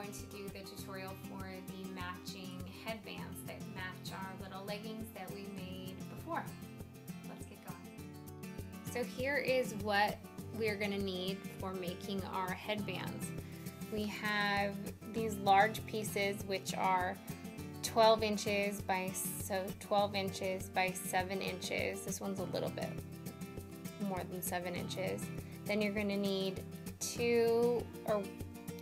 going to do the tutorial for the matching headbands that match our little leggings that we made before. Let's get going. So here is what we're going to need for making our headbands. We have these large pieces which are 12 inches by so 12 inches by 7 inches. This one's a little bit more than 7 inches. Then you're going to need two or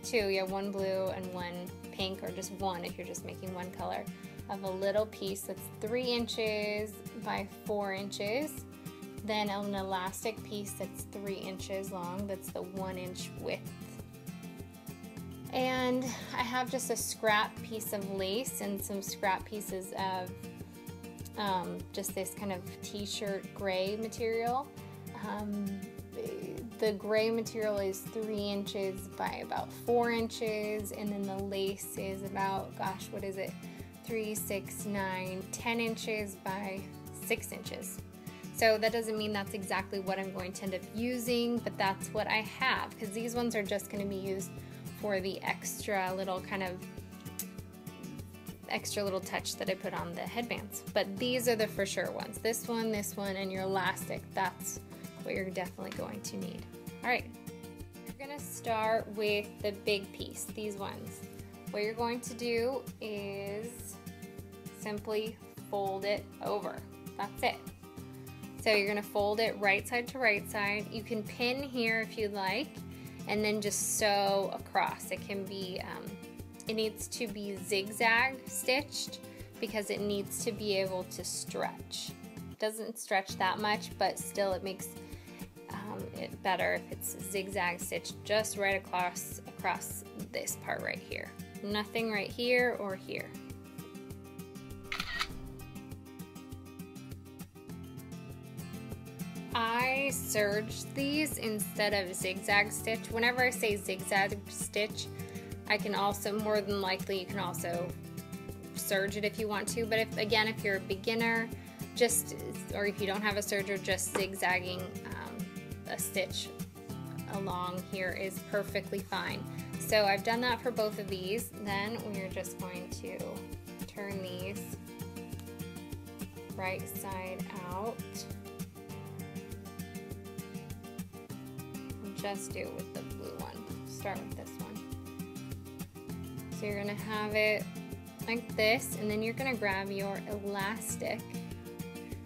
two, you have one blue and one pink, or just one if you're just making one color, of a little piece that's three inches by four inches. Then an elastic piece that's three inches long, that's the one inch width. And I have just a scrap piece of lace and some scrap pieces of um, just this kind of t-shirt gray material. Um, the gray material is three inches by about four inches, and then the lace is about, gosh, what is it? Three, six, nine, ten inches by six inches. So that doesn't mean that's exactly what I'm going to end up using, but that's what I have, because these ones are just going to be used for the extra little kind of extra little touch that I put on the headbands. But these are the for sure ones. This one, this one, and your elastic, that's what you're definitely going to need. All right, you're gonna start with the big piece, these ones. What you're going to do is simply fold it over. That's it. So you're gonna fold it right side to right side. You can pin here if you'd like, and then just sew across. It can be, um, it needs to be zigzag stitched because it needs to be able to stretch. It doesn't stretch that much, but still it makes it better if it's zigzag stitched just right across across this part right here. Nothing right here or here. I serge these instead of zigzag stitch. Whenever I say zigzag stitch, I can also, more than likely, you can also serge it if you want to. But if again, if you're a beginner, just, or if you don't have a serger, just zigzagging um, a stitch along here is perfectly fine. So I've done that for both of these. Then we're just going to turn these right side out. just do it with the blue one. Start with this one. So you're gonna have it like this, and then you're gonna grab your elastic.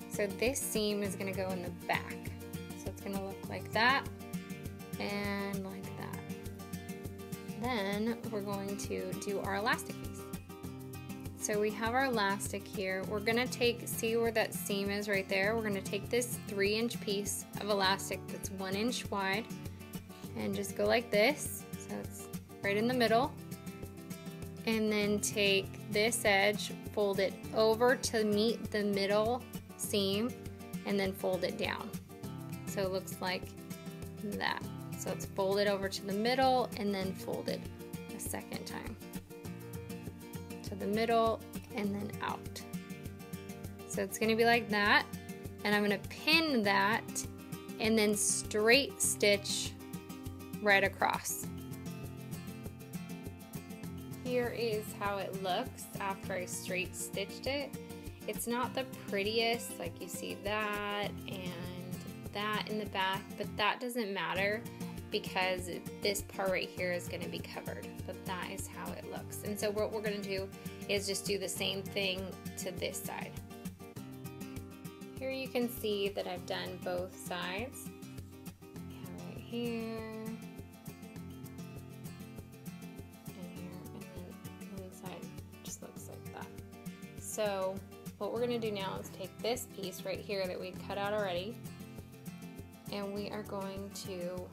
So this seam is gonna go in the back. Like that and like that. Then we're going to do our elastic piece. So we have our elastic here. We're gonna take, see where that seam is right there? We're gonna take this three inch piece of elastic that's one inch wide and just go like this. So it's right in the middle. And then take this edge, fold it over to meet the middle seam, and then fold it down. So it looks like that. So it's folded over to the middle and then folded a second time. To the middle and then out. So it's gonna be like that. And I'm gonna pin that and then straight stitch right across. Here is how it looks after I straight stitched it. It's not the prettiest, like you see that and that in the back, but that doesn't matter because this part right here is gonna be covered, but that is how it looks. And so what we're gonna do is just do the same thing to this side. Here you can see that I've done both sides. Right here. And here, and then one side just looks like that. So what we're gonna do now is take this piece right here that we cut out already and we are going to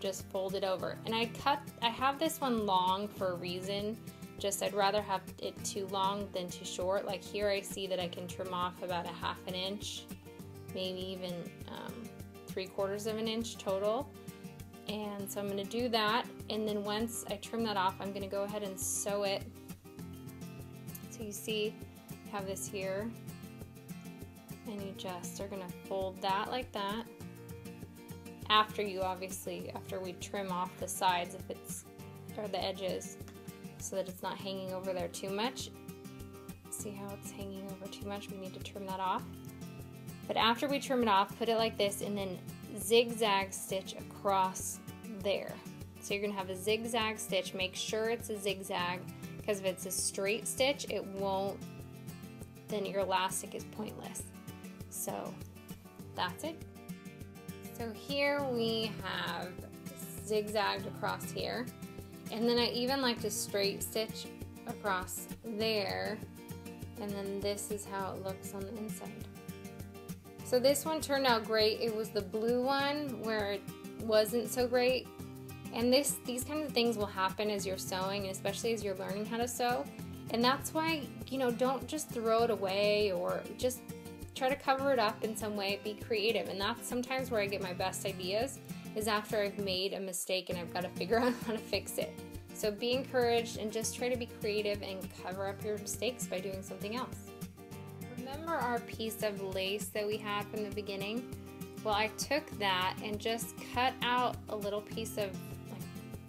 just fold it over. And I cut, I have this one long for a reason. Just I'd rather have it too long than too short. Like here I see that I can trim off about a half an inch, maybe even um, three quarters of an inch total. And so I'm gonna do that. And then once I trim that off, I'm gonna go ahead and sew it so you see, I have this here, and you just are gonna fold that like that, after you obviously, after we trim off the sides if it's, or the edges, so that it's not hanging over there too much. See how it's hanging over too much? We need to trim that off. But after we trim it off, put it like this and then zigzag stitch across there. So you're gonna have a zigzag stitch. Make sure it's a zigzag because if it's a straight stitch, it won't, then your elastic is pointless. So that's it. So here we have zigzagged across here. And then I even like to straight stitch across there. And then this is how it looks on the inside. So this one turned out great. It was the blue one where it wasn't so great. And this, these kinds of things will happen as you're sewing, especially as you're learning how to sew. And that's why, you know, don't just throw it away or just try to cover it up in some way. Be creative. And that's sometimes where I get my best ideas is after I've made a mistake and I've got to figure out how to fix it. So be encouraged and just try to be creative and cover up your mistakes by doing something else. Remember our piece of lace that we had from the beginning? Well, I took that and just cut out a little piece of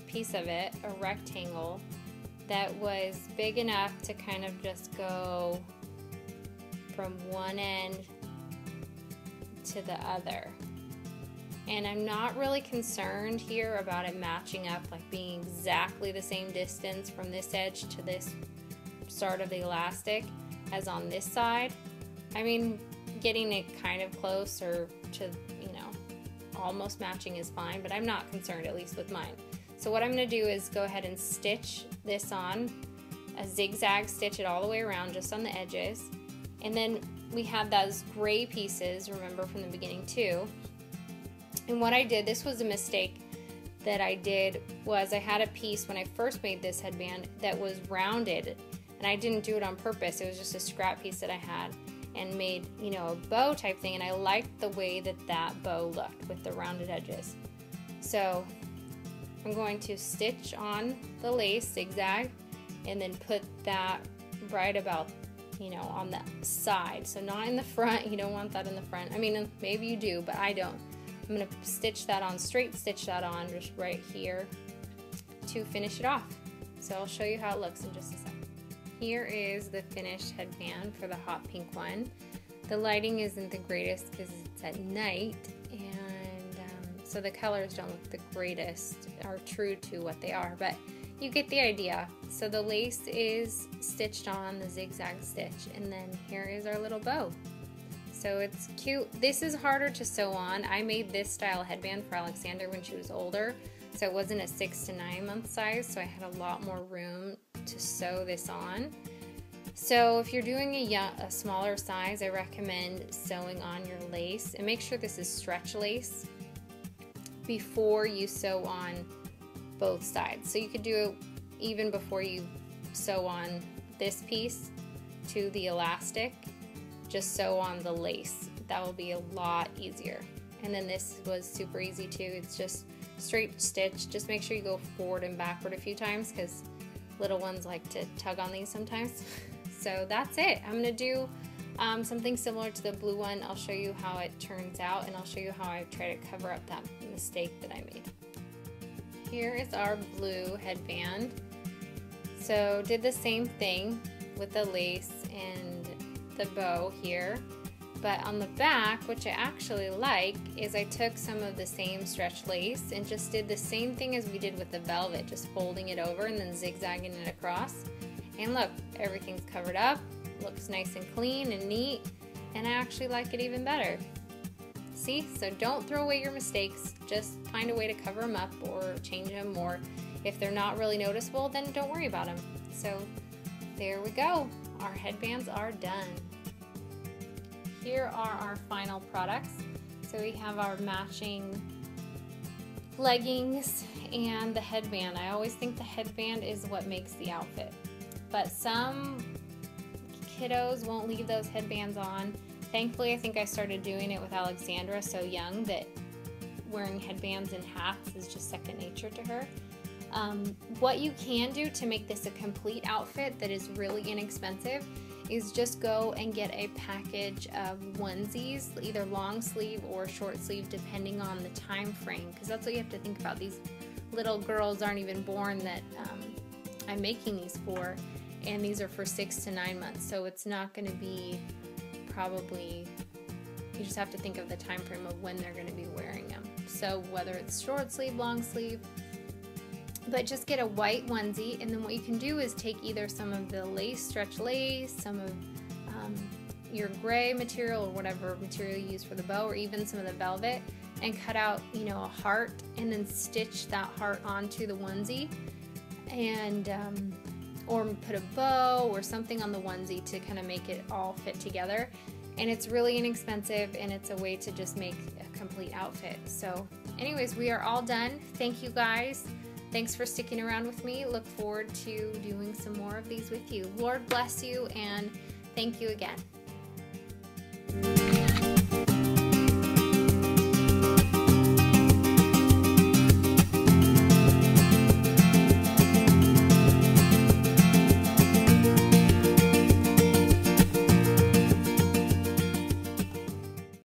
piece of it, a rectangle that was big enough to kind of just go from one end to the other. And I'm not really concerned here about it matching up, like being exactly the same distance from this edge to this start of the elastic as on this side. I mean, getting it kind of close or to, you know, almost matching is fine, but I'm not concerned, at least with mine. So what I'm gonna do is go ahead and stitch this on, a zigzag, stitch it all the way around just on the edges. And then we have those gray pieces, remember from the beginning too. And what I did, this was a mistake that I did, was I had a piece when I first made this headband that was rounded and I didn't do it on purpose. It was just a scrap piece that I had and made, you know, a bow type thing. And I liked the way that that bow looked with the rounded edges. So I'm going to stitch on the lace zigzag and then put that right about, you know, on the side. So not in the front. You don't want that in the front. I mean, maybe you do, but I don't. I'm to stitch that on, straight stitch that on just right here to finish it off. So I'll show you how it looks in just a second. Here is the finished headband for the hot pink one. The lighting isn't the greatest because it's at night and um, so the colors don't look the greatest or true to what they are, but you get the idea. So the lace is stitched on the zigzag stitch and then here is our little bow. So it's cute. This is harder to sew on. I made this style headband for Alexandra when she was older. So it wasn't a six to nine month size, so I had a lot more room to sew this on. So if you're doing a, a smaller size, I recommend sewing on your lace and make sure this is stretch lace before you sew on both sides. So you could do it even before you sew on this piece to the elastic, just sew on the lace. That will be a lot easier. And then this was super easy too. It's just straight stitch. Just make sure you go forward and backward a few times because little ones like to tug on these sometimes. so that's it. I'm gonna do um, something similar to the blue one. I'll show you how it turns out and I'll show you how I try to cover up that mistake that I made. Here is our blue headband. So did the same thing with the lace and the bow here. But on the back, which I actually like, is I took some of the same stretch lace and just did the same thing as we did with the velvet, just folding it over and then zigzagging it across. And look, everything's covered up, looks nice and clean and neat, and I actually like it even better. See, so don't throw away your mistakes, just find a way to cover them up or change them, or if they're not really noticeable, then don't worry about them. So there we go, our headbands are done here are our final products. So we have our matching leggings and the headband. I always think the headband is what makes the outfit. But some kiddos won't leave those headbands on. Thankfully, I think I started doing it with Alexandra so young that wearing headbands and hats is just second nature to her. Um, what you can do to make this a complete outfit that is really inexpensive is just go and get a package of onesies, either long sleeve or short sleeve, depending on the time frame, because that's what you have to think about. These little girls aren't even born that um, I'm making these for, and these are for six to nine months, so it's not going to be probably. You just have to think of the time frame of when they're going to be wearing them. So whether it's short sleeve, long sleeve, but just get a white onesie and then what you can do is take either some of the lace stretch lace some of um, your gray material or whatever material you use for the bow or even some of the velvet and cut out you know a heart and then stitch that heart onto the onesie and um, or put a bow or something on the onesie to kind of make it all fit together and it's really inexpensive and it's a way to just make a complete outfit so anyways we are all done thank you guys Thanks for sticking around with me. Look forward to doing some more of these with you. Lord bless you and thank you again.